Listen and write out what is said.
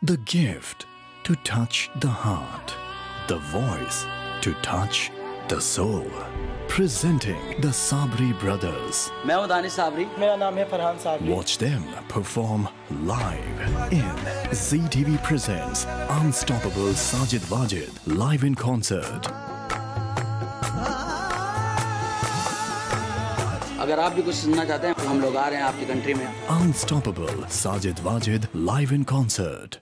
The gift to touch the heart. The voice to touch the soul. Presenting the Sabri Brothers. मैं हूं साबरी मेरा नाम है Farhan Watch them perform live in Zee TV Presents Unstoppable Sajid Wajid live in concert. अगर आप भी कुछ सुनना चाहते हैं हम लोग आ रहे हैं आपकी कंट्री में Unstoppable Sajid Wajid live in concert.